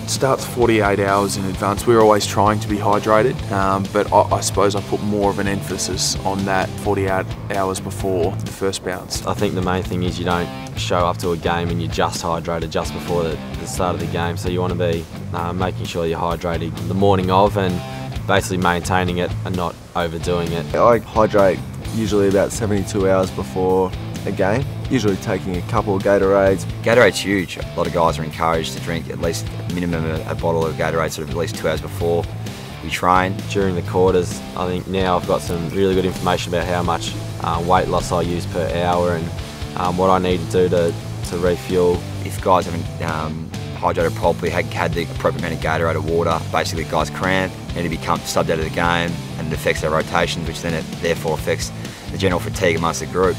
starts 48 hours in advance. We're always trying to be hydrated, um, but I, I, suppose I put more of an emphasis on that 48 hours before the first bounce. I think the main thing is you don't show up to a game and you're just hydrated just before the, the start of the game. So you want to be uh, making sure you're hydrated the morning of and basically maintaining it and not overdoing it. I hydrate usually about 72 hours before a game, usually taking a couple of Gatorades. Gatorade's huge. A lot of guys are encouraged to drink at least a minimum a, a bottle of Gatorade sort of at least two hours before we train. During the quarters, I think now I've got some really good information about how much uh, weight loss I use per hour and um, what I need to do to, to refuel. If guys haven't um, hydrated properly, had, had the appropriate amount of Gatorade or water, basically guys cramp, need to become subbed out of the game and it affects their rotations, which then it therefore affects the general fatigue amongst the group.